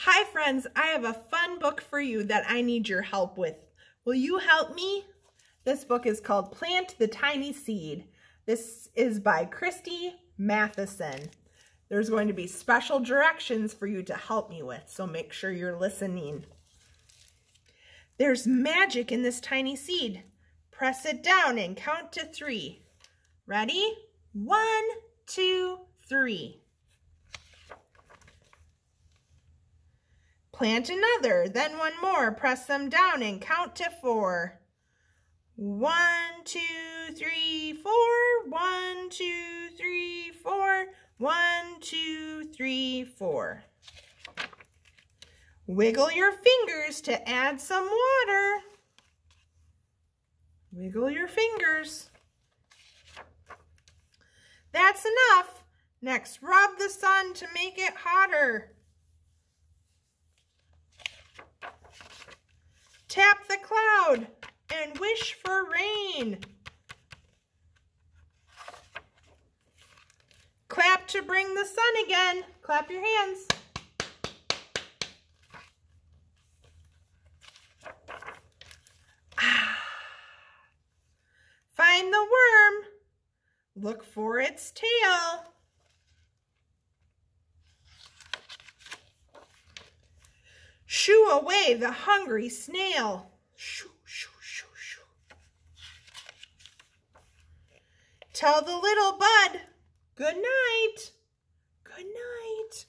Hi friends, I have a fun book for you that I need your help with. Will you help me? This book is called Plant the Tiny Seed. This is by Christie Matheson. There's going to be special directions for you to help me with, so make sure you're listening. There's magic in this tiny seed. Press it down and count to three. Ready? One, two, three. Plant another, then one more. Press them down and count to four. One, two, three, four. One, two, three, four. One, two, three, four. Wiggle your fingers to add some water. Wiggle your fingers. That's enough. Next, rub the sun to make it hotter. Tap the cloud and wish for rain. Clap to bring the sun again. Clap your hands. Ah. Find the worm. Look for its tail. Shoo away the hungry snail. Shoo, shoo, shoo, shoo. Tell the little bud, good night. Good night.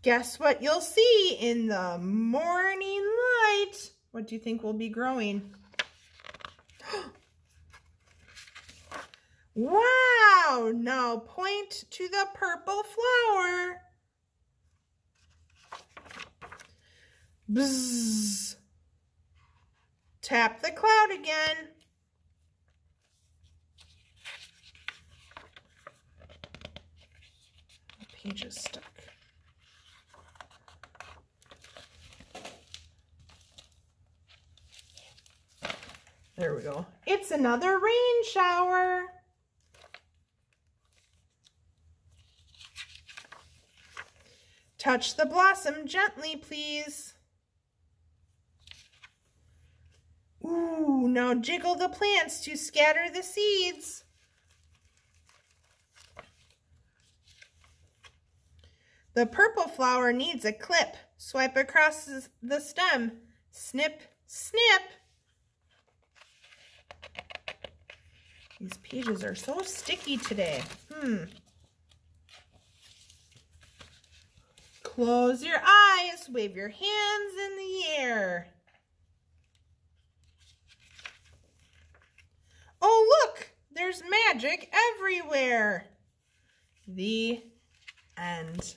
Guess what you'll see in the morning light? What do you think will be growing? wow! Now point to the purple flower. Bzzz. Tap the cloud again. The page is stuck. There we go. It's another rain shower. Touch the blossom gently, please. Now jiggle the plants to scatter the seeds. The purple flower needs a clip. Swipe across the stem. Snip, snip. These pages are so sticky today. Hmm. Close your eyes. Wave your hands in the air. Oh, look, there's magic everywhere. The end.